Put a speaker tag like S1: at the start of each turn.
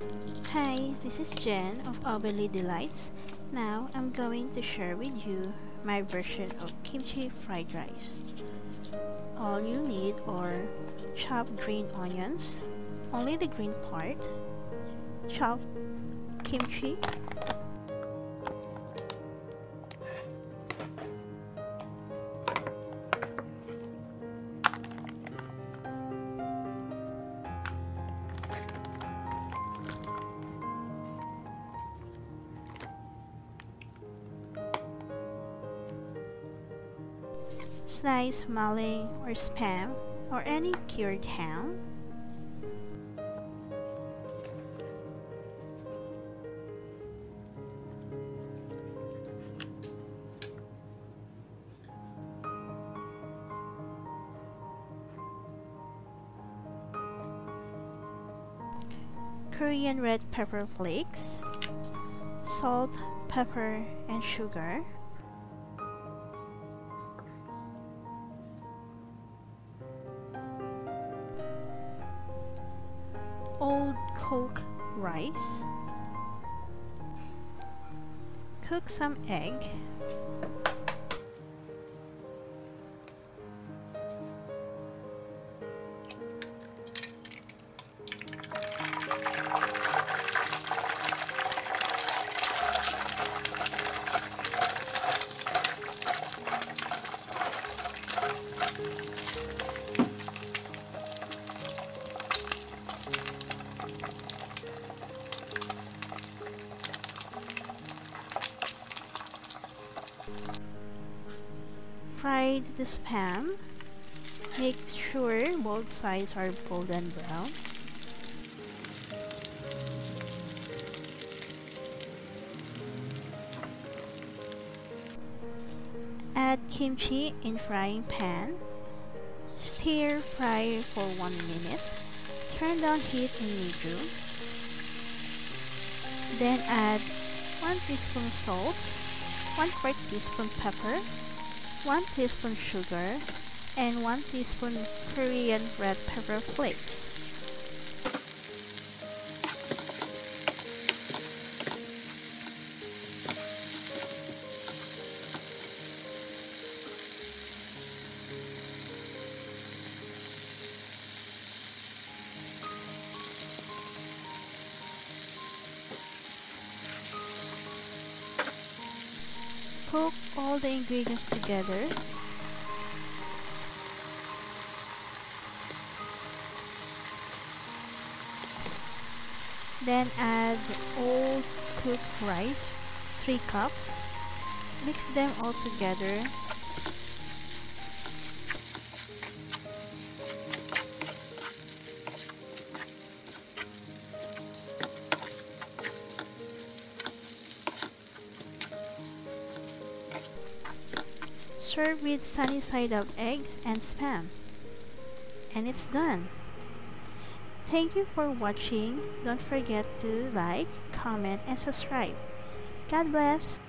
S1: Hi, this is Jen of Ovenly Delights. Now I'm going to share with you my version of kimchi fried rice. All you need are chopped green onions, only the green part, chopped kimchi, sliced Maling or spam or any cured ham, Korean red pepper flakes, salt, pepper, and sugar, old coke rice, cook some egg, fried the spam, make sure both sides are golden brown. Add kimchi in frying pan. Stir fry for 1 minute. Turn down heat in medium. Then add 1 teaspoon salt, 1 4 teaspoon pepper, 1 teaspoon sugar, and 1 teaspoon Korean red pepper flakes. Cook all the ingredients together. Then add all cooked rice, 3 cups. Mix them all together. Serve with sunny side up eggs and spam. And it's done. Thank you for watching. Don't forget to like, comment, and subscribe. God bless.